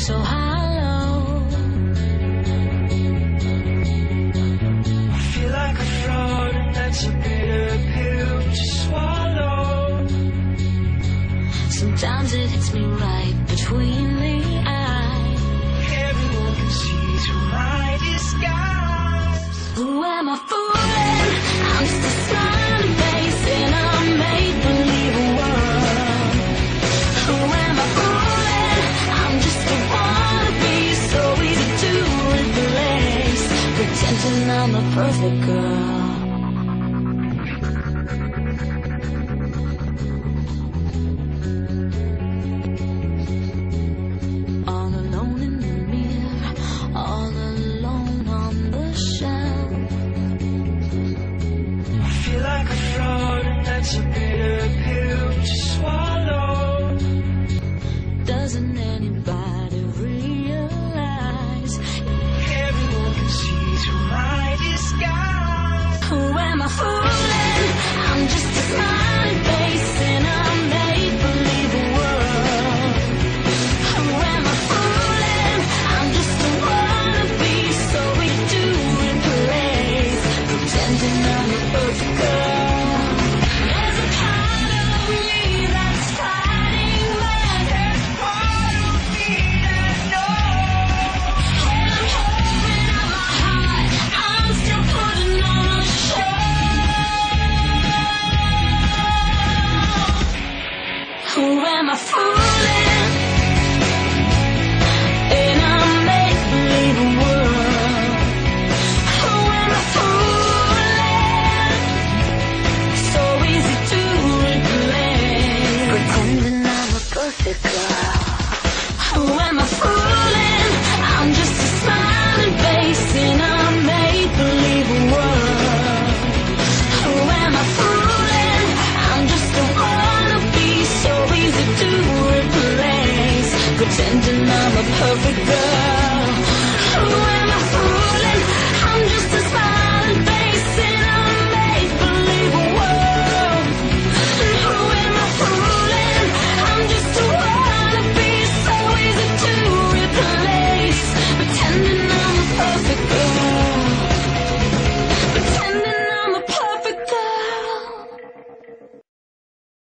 so hollow. I feel like a fraud, and that's a bitter pill to swallow. Sometimes it hits me right between the eyes. Everyone can see through my disguise. Who am I fooling? I'm a perfect girl. Who am I fooling? I'm just a smiling face in oh, a make-believe world. Who am I fooling? I'm just a wannabe, so we do pretending I'm a perfect girl. Perfect girl. Who am I fooling? I'm just a smiling face in a make-believe world. Who am I fooling? I'm just a wannabe, so easy to replace. Pretending I'm a perfect